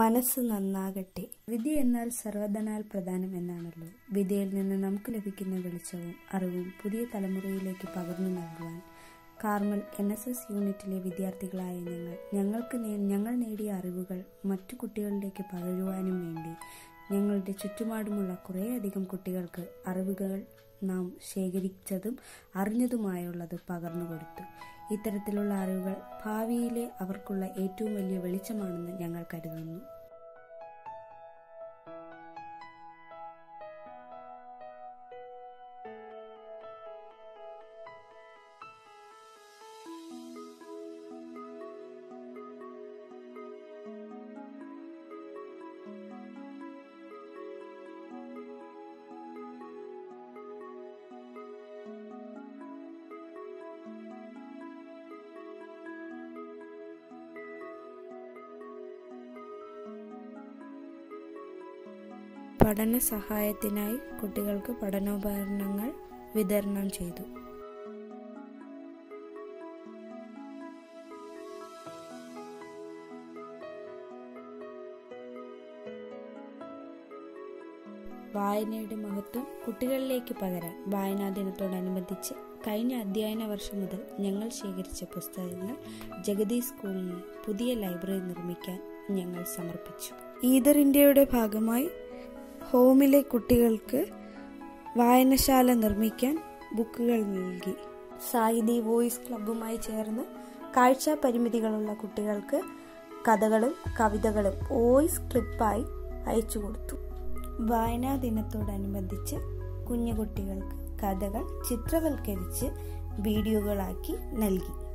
മനസ്സ് നന്നാകട്ടെ. വിധി എന്നാൽ സർവധനാൽ പ്രധാനം എന്നാണല്ലോ. വിധിയിൽ നിന്ന് നമുക്ക് ലഭിക്കുന്ന വെളിച്ചവും അറിവും പുതിയ തലമുറയിലേക്ക് പകർന്നു നൽകുവാൻ. കാർമൽ എൻ എസ് എസ് യൂണിറ്റിലെ വിദ്യാർത്ഥികളായ ഞങ്ങൾ ഞങ്ങൾക്ക് ഞങ്ങൾ നേടിയ അറിവുകൾ മറ്റു കുട്ടികളിലേക്ക് പകരുവാനും വേണ്ടി ഞങ്ങളുടെ ചുറ്റുപാടുമുള്ള കുറേയധികം കുട്ടികൾക്ക് അറിവുകൾ നാം ശേഖരിച്ചതും അറിഞ്ഞതുമായുള്ളത് പകർന്നു കൊടുത്തു ഇത്തരത്തിലുള്ള അറിവുകൾ ഭാവിയിലെ അവർക്കുള്ള ഏറ്റവും വലിയ വെളിച്ചമാണെന്ന് ഞങ്ങൾ കരുതുന്നു പഠന സഹായത്തിനായി കുട്ടികൾക്ക് പഠനോപകരണങ്ങൾ വിതരണം ചെയ്തു. വായനയുടെ മഹത്വം കുട്ടികളിലേക്ക് പകരാൻ വായനാ ദിനത്തോടനുബന്ധിച്ച് കഴിഞ്ഞ അധ്യയന വർഷം മുതൽ ഞങ്ങൾ ശേഖരിച്ച പുസ്തകങ്ങൾ ജഗതി സ്കൂളിൽ പുതിയ ലൈബ്രറി നിർമ്മിക്കാൻ ഞങ്ങൾ സമർപ്പിച്ചു. ഈദർ ഇന്ത്യയുടെ ഭാഗമായി ഹോമിലെ കുട്ടികൾക്ക് വായനശാല നിർമ്മിക്കാൻ ബുക്കുകൾ നൽകി. സാഹിതി വോയിസ് ക്ലബ്ബുമായി ചേർന്ന് കാഴ്ചാ പരിമിതികളുള്ള കുട്ടികൾക്ക് കഥകളും കവിതകളും വോയിസ് ക്ലിപ്പായി അയച്ചു കൊടുത്തു. വായനാ ദിനത്തോടനുബന്ധിച്ച് കുഞ്ഞു കുട്ടികൾക്ക് കഥകൾ ചിത്രവൽക്കരിച്ച് വീഡിയോകളാക്കി നൽകി.